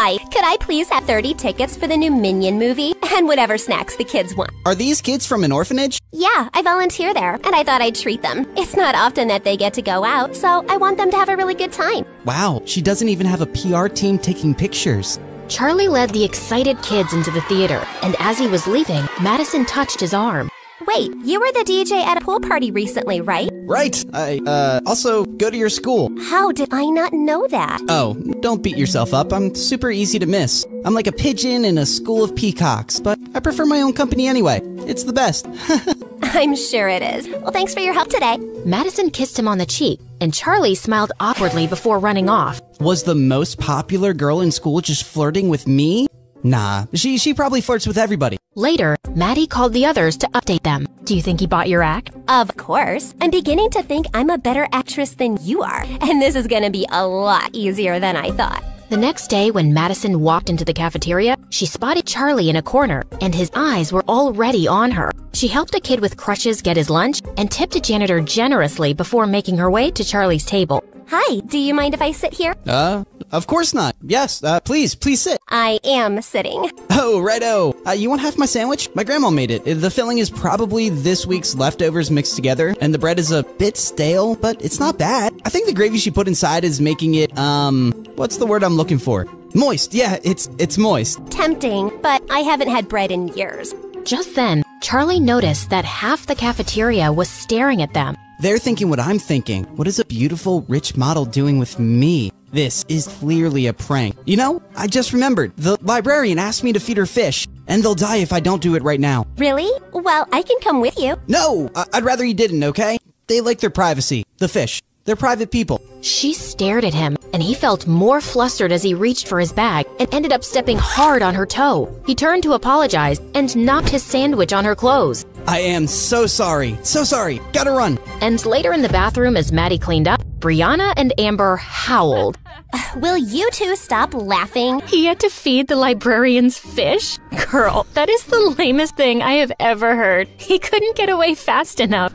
Hi, could I please have 30 tickets for the new Minion movie? And whatever snacks the kids want. Are these kids from an orphanage? Yeah, I volunteer there, and I thought I'd treat them. It's not often that they get to go out, so I want them to have a really good time. Wow, she doesn't even have a PR team taking pictures. Charlie led the excited kids into the theater, and as he was leaving, Madison touched his arm. Wait, you were the DJ at a pool party recently, right? Right. I, uh, also go to your school. How did I not know that? Oh, don't beat yourself up. I'm super easy to miss. I'm like a pigeon in a school of peacocks, but I prefer my own company anyway. It's the best. I'm sure it is. Well, thanks for your help today. Madison kissed him on the cheek, and Charlie smiled awkwardly before running off. Was the most popular girl in school just flirting with me? Nah, she she probably flirts with everybody. Later, Maddie called the others to update them. Do you think he bought your act? Of course. I'm beginning to think I'm a better actress than you are, and this is gonna be a lot easier than I thought. The next day, when Madison walked into the cafeteria, she spotted Charlie in a corner, and his eyes were already on her. She helped a kid with crutches get his lunch and tipped a janitor generously before making her way to Charlie's table. Hi, do you mind if I sit here? Uh, of course not. Yes, uh, please, please sit. I am sitting. Oh, righto. Uh, you want half my sandwich? My grandma made it. The filling is probably this week's leftovers mixed together, and the bread is a bit stale, but it's not bad. I think the gravy she put inside is making it, um, what's the word I'm looking for? Moist. Yeah, it's it's moist. Tempting, but I haven't had bread in years. Just then, Charlie noticed that half the cafeteria was staring at them. They're thinking what I'm thinking. What is a beautiful, rich model doing with me? This is clearly a prank. You know, I just remembered. The librarian asked me to feed her fish, and they'll die if I don't do it right now. Really? Well, I can come with you. No, I- I'd rather you didn't, okay? They like their privacy. The fish. They're private people. She stared at him, and he felt more flustered as he reached for his bag and ended up stepping hard on her toe. He turned to apologize and knocked his sandwich on her clothes. I am so sorry. So sorry. Gotta run. And later in the bathroom, as Maddie cleaned up, Brianna and Amber howled. Will you two stop laughing? He had to feed the librarian's fish? Girl, that is the lamest thing I have ever heard. He couldn't get away fast enough.